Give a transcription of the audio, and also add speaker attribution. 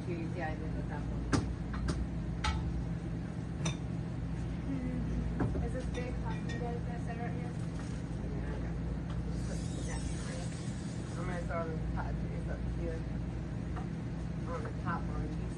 Speaker 1: security ay.
Speaker 2: Is this big here?
Speaker 1: I'm gonna throw the pot up here on the top one.